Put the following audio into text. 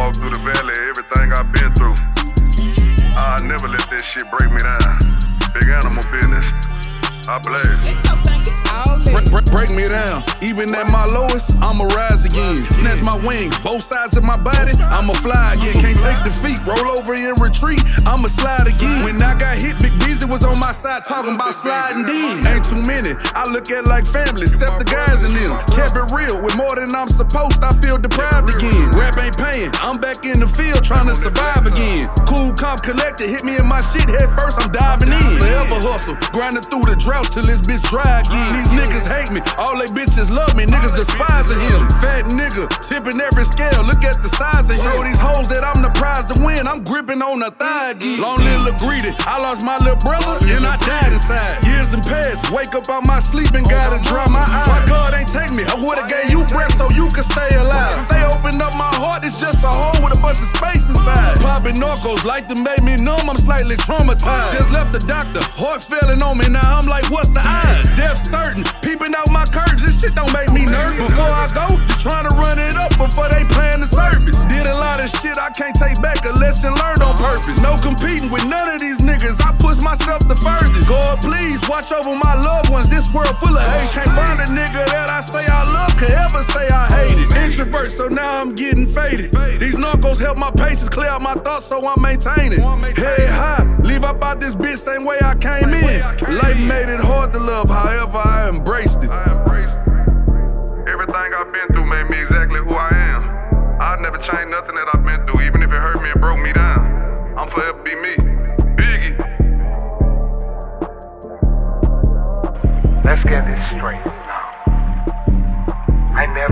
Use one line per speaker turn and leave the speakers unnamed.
walk through the valley, everything I've been through. I never let this shit break me down. Big animal business. I blaze.
Break, me down. Even at my lowest, I'ma rise again. Snatch my wings, both sides of my body, I'ma fly again. Can't take defeat, roll over and retreat, I'ma slide again. When I got hit, Big Beezy was on my side talking about sliding in. Ain't too many, I look at like family, except the guys in them. Kept it real, with more than I'm supposed, I feel deprived again. Rap ain't paying, I'm back in the field trying to survive again. Cool, calm, collected, hit me in my shit head first, I'm diving hustle, grinding through the drought till this bitch dry again. These niggas hate me, all they bitches love me, niggas despising him. Fat nigga, tipping every scale, look at the size of him. These hoes that I'm the prize to win, I'm gripping on the thigh again. Long little greedy, I lost my little brother and I died inside. Years done passed, wake up out my sleep and gotta dry my eyes. Why God ain't take me? I would've gave you breath so you could stay alive. They opened up my heart, it's just a hole with a bunch of space inside. Popping narcos, life that made me numb, I'm slightly traumatized. Just left the on me, now I'm like, what's the odds? Jeff certain, peeping out my curtains, this shit don't make me nervous. Before I go, trying to run it up before they plan the service. Did a lot of shit I can't take back, a lesson learned on purpose. No competing with none of these niggas, I push myself the furthest. God, please watch over my loved ones, this world full of hate. Can't find a nigga that I say I love could ever so now I'm getting faded. These narcos help my patience clear out my thoughts, so I'm maintaining. Head high, leave up out this bitch same way I came in. Life made it hard to love, however I embraced it.
I. Everything I've been through made me exactly who I am. I'd never change nothing that I've been through, even if it hurt me and broke me down. I'm forever be me. Biggie.
Let's get this straight now. I never